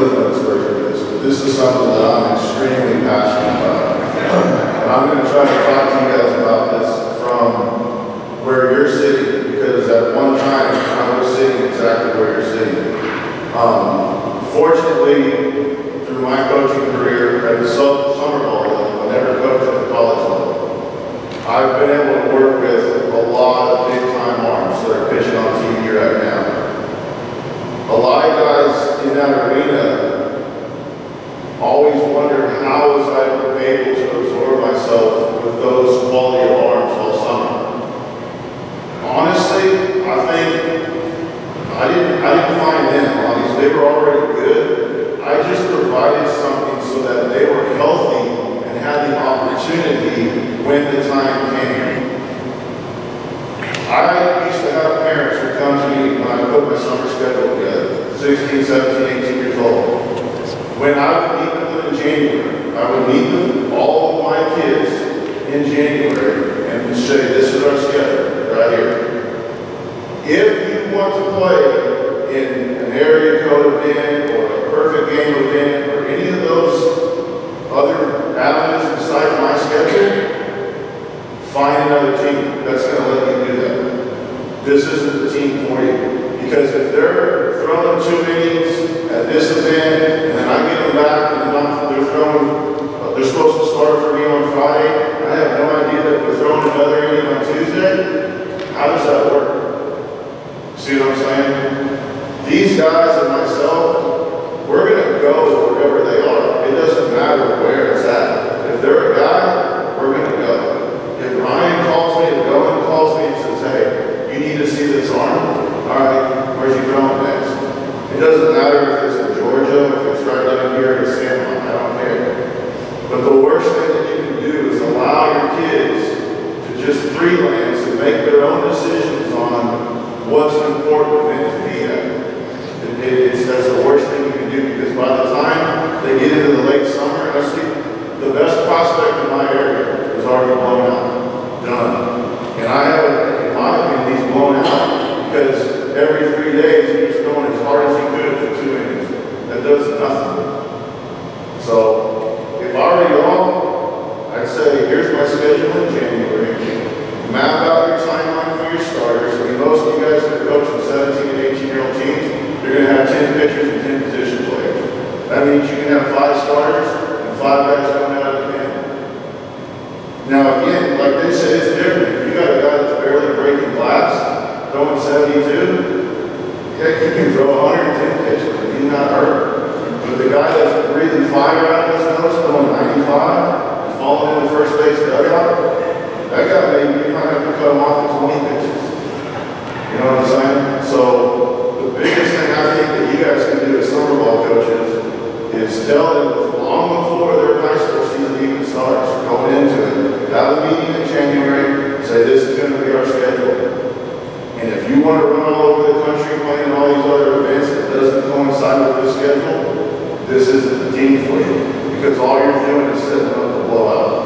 this is something that I'm extremely passionate about. And I'm gonna try to talk to you guys about this from where you're sitting, because at one time, I was sitting exactly where you're sitting. Um, fortunately, through my coaching career at the su- summer level, I never coached at the college level. I've been able to work with a lot of big-time arms that are pitching on TV right now. A lot of guys in that arena always wondered how able to absorb myself with those quality of arms all summer. Honestly, I think I didn't, I didn't find them on these, they were already good. I just provided something so that they were healthy and had the opportunity when the time came. I used to have parents who come to me when I put my summer schedule together, 16, 17, 18 years old. When I would meet them in January, I would meet with all of my kids in January and say, this is our schedule right here. If you want to play in an area code event or a perfect game event or any of those other avenues besides my schedule, find another team that's going to let you do that. This isn't the team for you. Because if they're throwing two innings at this event, and then I get them back, and then I'm, they're throwing, uh, they're supposed to start for me on Friday, I have no idea that they're throwing another inning on Tuesday, how does that work? See what I'm saying? These guys and myself, we're gonna go wherever they are. It doesn't matter where it's at. If they're a guy, we're gonna go. If Ryan calls me, if Owen calls me and says, hey, you need to see this arm, all right, where's he throwing next? It doesn't matter if it's in Georgia, if it's right down here in San Juan, I don't care. But the worst thing that you can do is allow your kids to just freelance and make their own decisions on what's important be. It- it- it's, that's the worst thing you can do because by the time they get into the late summer, I see the best prospect in my area is already blown out, done. And I have, in my opinion, he's blown out because every three days he's going as hard as he could for two innings. That does nothing. So if I were you I'd say, here's my schedule in January. Map out your timeline for your starters. I mean, most of you guys that are coaching 17 and 18 year old teams, you're going to have 10 pitchers and 10 position players. That means you can have five starters and five guys coming out of the pen. Now again, like they said, it's different. If you got a guy that's barely breaking glass, throwing 72, heck, he can throw 110 pitches and he's not hurt. But the guy that's breathing fire out of his nose, throwing 95, and falling in the first base dugout, that guy, is dealt with long before their high school season even starts, going into it. Have a meeting in January, say this is going to be our schedule. And if you want to run all over the country playing all these other events that doesn't coincide with this schedule, this isn't the team for you. Because all you're doing is setting up the blowout.